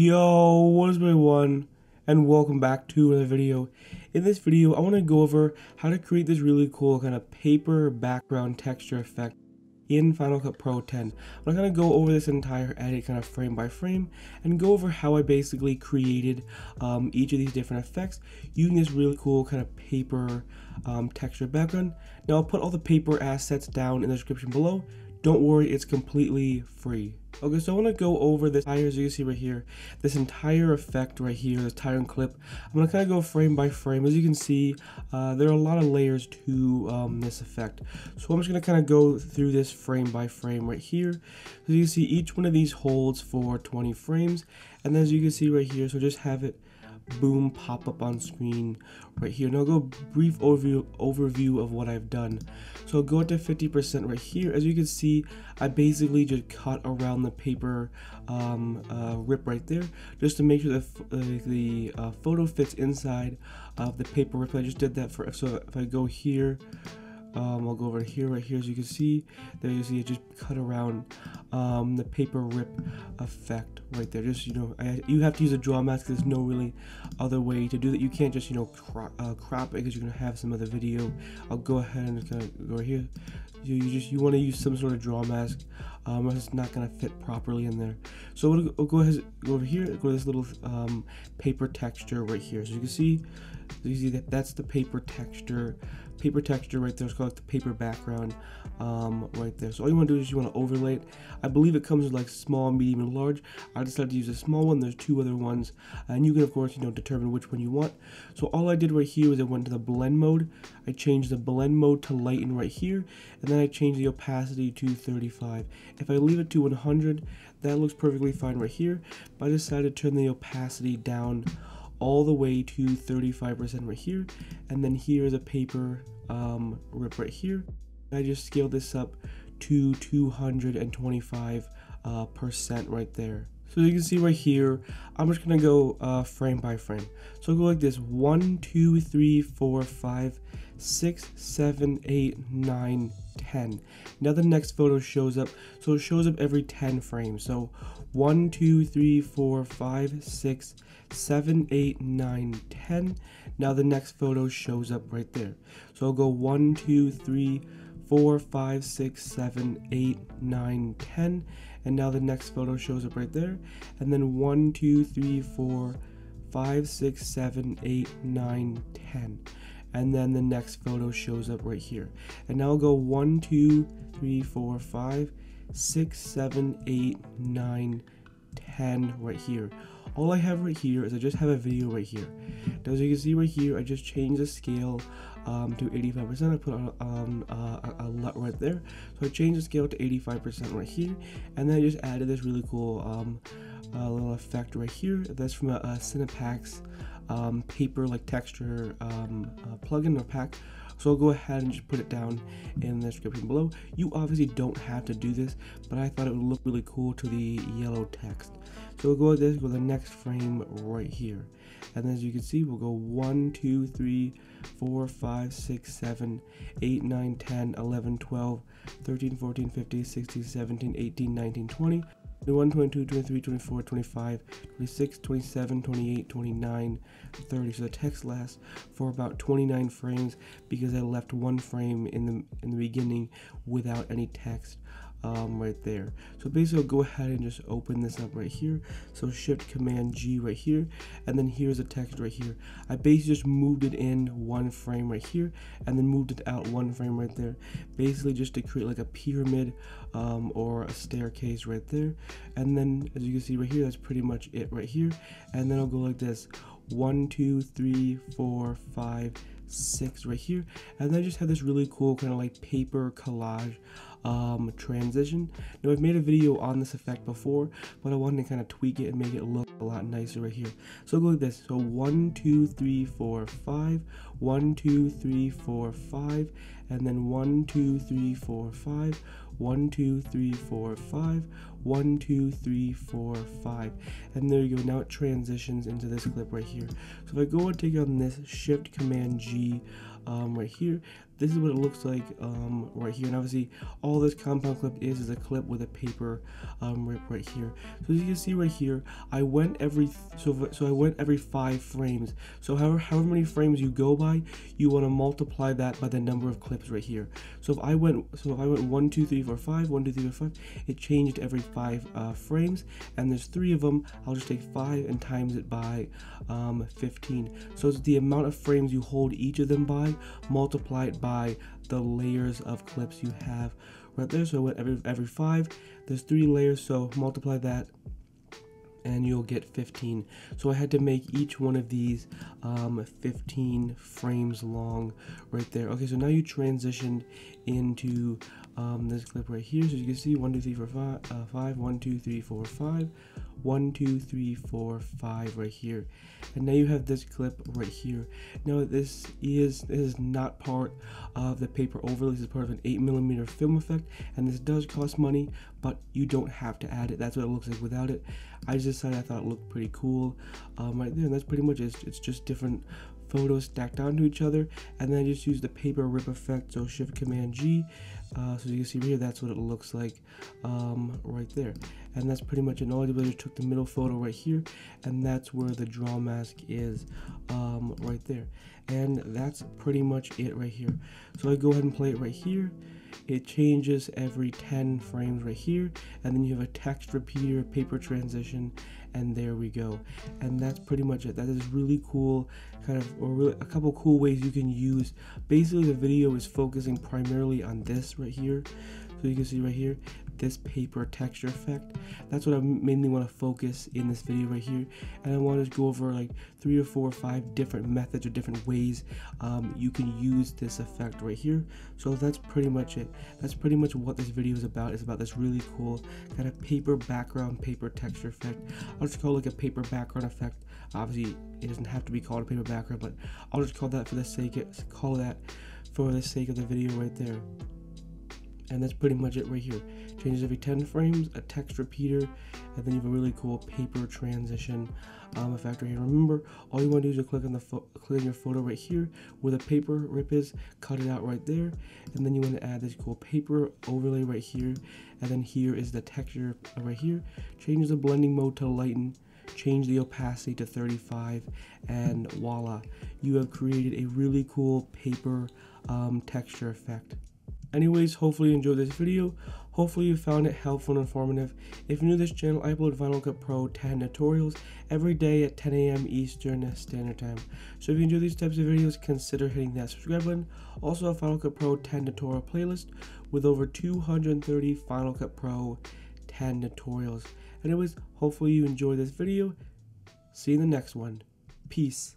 Yo, what is everyone, and welcome back to another video. In this video, I want to go over how to create this really cool kind of paper background texture effect in Final Cut Pro 10. I'm going to go over this entire edit kind of frame by frame and go over how I basically created um, each of these different effects using this really cool kind of paper um, texture background. Now I'll put all the paper assets down in the description below. Don't worry, it's completely free. Okay, so I want to go over this as you can see right here, this entire effect right here, this entire clip. I'm going to kind of go frame by frame. As you can see, uh, there are a lot of layers to um, this effect. So I'm just going to kind of go through this frame by frame right here. So you see, each one of these holds for 20 frames. And as you can see right here, so just have it boom pop up on screen right here. Now go brief overview overview of what I've done. So I'll go to 50% right here. As you can see, I basically just cut around the paper um, uh, rip right there just to make sure that uh, the uh, photo fits inside of the paper rip. I just did that for, so if I go here, um, I'll go over here, right here, as you can see. There you see it just cut around um, the paper rip effect right there. Just, you know, I, you have to use a draw mask. There's no really other way to do that. You can't just, you know, cro uh, crop it because you're going to have some other video. I'll go ahead and kind of go here. You, you just, you want to use some sort of draw mask. Um, it's not going to fit properly in there. So we'll go ahead, go over here, go to this little um, paper texture right here. So you can see, you see that that's the paper texture paper texture right there. It's called like the paper background um, right there. So all you want to do is you want to overlay it. I believe it comes with like small, medium, and large. I decided to use a small one. There's two other ones, and you can of course you know determine which one you want. So all I did right here was I went to the blend mode. I changed the blend mode to lighten right here, and then I changed the opacity to 35. If I leave it to 100, that looks perfectly fine right here. But I decided to turn the opacity down all the way to 35% right here. And then here is a paper um, rip right here. I just scaled this up to 225 uh, percent right there. So you can see right here I'm just gonna go uh, frame by frame. So I'll go like this one two three four five six seven eight nine 10 now the next photo shows up. So it shows up every 10 frames. So 1 2 3 4 5 6 7, 8, 9, 10. Now the next photo shows up right there. So I'll go 1, 2, 3, 4, 5, 6, 7, 8, 9, 10. And now the next photo shows up right there. And then 1, 2, 3, 4, 5, 6, 7, 8, 9, 10. And then the next photo shows up right here. And now I'll go 1, 2, 3, 4, 5, 6, 7, 8, 9, 10 right here all I have right here is I just have a video right here. Now as you can see right here, I just changed the scale um, to 85%. I put on um, uh, a, lot right there. So I changed the scale to 85% right here. And then I just added this really cool um, uh, little effect right here. That's from a, a CinePacks um, paper like texture um, uh, plugin or pack so I'll go ahead and just put it down in the description below. You obviously don't have to do this, but I thought it would look really cool to the yellow text. So we'll go with this, go to the next frame right here. And as you can see, we'll go 1, 2, 3, 4, 5, 6, 7, 8, 9, 10, 11, 12, 13, 14, 15, 16, 17, 18, 19, 20. 21, 22, 23, 24, 25, 26, 27, 28, 29, 30. So the text lasts for about 29 frames because I left one frame in the in the beginning without any text um, right there. So basically I'll go ahead and just open this up right here. So shift command G right here and then here's the text right here. I basically just moved it in one frame right here and then moved it out one frame right there. Basically just to create like a pyramid um, or a staircase right there. And then as you can see right here, that's pretty much it right here. And then I'll go like this. One, two, three, four, five, six right here and then I just have this really cool kind of like paper collage um, transition. Now I've made a video on this effect before, but I wanted to kind of tweak it and make it look a lot nicer right here. So go like this. So one, two, three, four, five, one, two, three, four, five, and then one, two, three, four, five, one, two, three, four, five, one, two, three, four, five. And there you go. Now it transitions into this clip right here. So if I go and take on this Shift Command G um, right here. This is what it looks like um, right here. And obviously, all this compound clip is is a clip with a paper um, rip right here. So as you can see right here, I went every so so I went every five frames. So however however many frames you go by, you want to multiply that by the number of clips right here. So if I went so if I went one two three four five one two three four five, it changed every five uh, frames, and there's three of them. I'll just take five and times it by um, 15. So it's the amount of frames you hold each of them by, multiply it by the layers of clips you have right there. So every every five, there's three layers. So multiply that and you'll get 15. So I had to make each one of these um, 15 frames long right there. Okay, so now you transitioned into um, this clip right here. So you can see 1, 2, 3, 4, 5, uh, 5 1, 2, 3, 4, 5, 1, 2, 3, 4, 5 right here. And now you have this clip right here. Now this is this is not part of the paper overlay. This is part of an 8 millimeter film effect, and this does cost money, but you don't have to add it. That's what it looks like without it. I just decided I thought it looked pretty cool um, right there, and that's pretty much it. It's just different photos stacked onto each other and then I just use the paper rip effect so shift command G uh, so you can see right here that's what it looks like um, right there. And that's pretty much it. All I just took the middle photo right here and that's where the draw mask is um, right there. And that's pretty much it right here. So I go ahead and play it right here. It changes every 10 frames right here and then you have a text repeater paper transition and there we go. And that's pretty much it. That is really cool kind of or really a couple cool ways you can use. Basically the video is focusing primarily on this right here so you can see right here this paper texture effect. That's what I mainly want to focus in this video right here. And I want to go over like three or four or five different methods or different ways um, you can use this effect right here. So that's pretty much it. That's pretty much what this video is about. It's about this really cool kind of paper background, paper texture effect. I'll just call it like a paper background effect. Obviously, it doesn't have to be called a paper background, but I'll just call that for the sake of, call that for the sake of the video right there and that's pretty much it right here. Changes every 10 frames a text repeater and then you have a really cool paper transition um, effect right here. Remember all you want to do is click on the click on your photo right here where the paper rip is cut it out right there and then you want to add this cool paper overlay right here and then here is the texture right here. Change the blending mode to lighten change the opacity to 35 and voila you have created a really cool paper um, texture effect Anyways, hopefully you enjoyed this video. Hopefully you found it helpful and informative. If you're new to this channel, I upload Final Cut Pro 10 tutorials every day at 10 a.m. Eastern Standard Time. So if you enjoy these types of videos, consider hitting that subscribe button. Also a Final Cut Pro 10 tutorial playlist with over 230 Final Cut Pro 10 tutorials. Anyways, hopefully you enjoyed this video. See you in the next one. Peace.